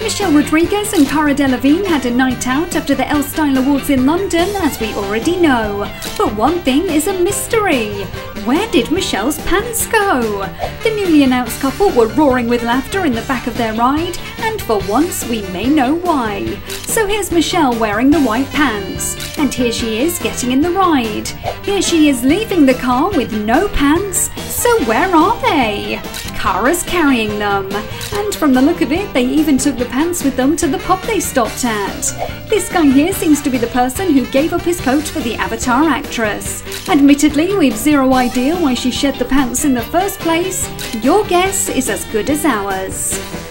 Michelle Rodriguez and Cara Delevingne had a night out after the Elle Style Awards in London, as we already know. But one thing is a mystery. Where did Michelle's pants go? The newly announced couple were roaring with laughter in the back of their ride, and for once we may know why. So here's Michelle wearing the white pants, and here she is getting in the ride. Here she is leaving the car with no pants, so where are they? Cara's carrying them, and from the look of it, they even took the pants with them to the pub they stopped at. This guy here seems to be the person who gave up his coat for the Avatar actress. Admittedly, we've zero idea why she shed the pants in the first place. Your guess is as good as ours.